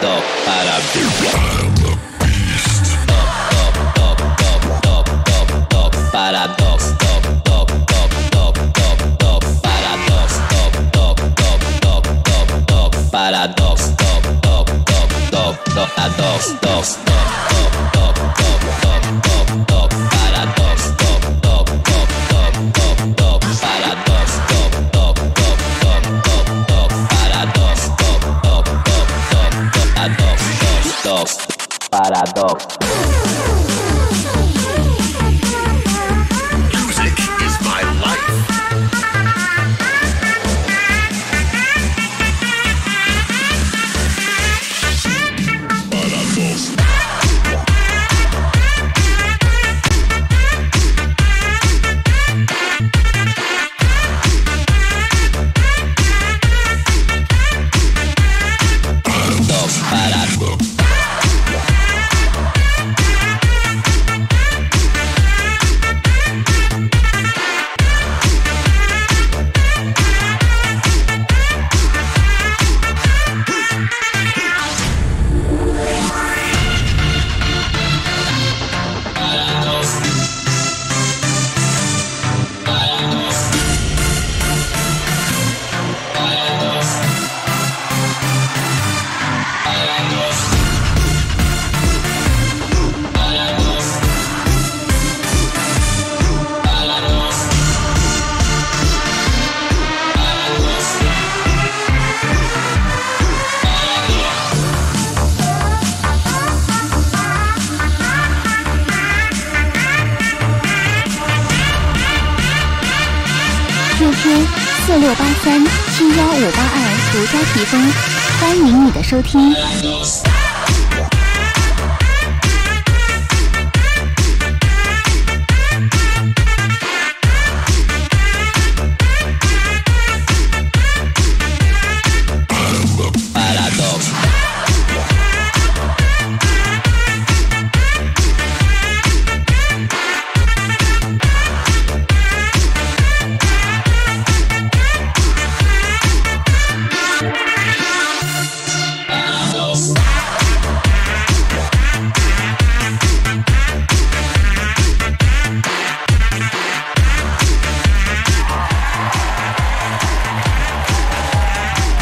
paradox, paradox, paradox, paradox, paradox. QQ 四六八三七幺五八二独家提供，欢迎你的收听。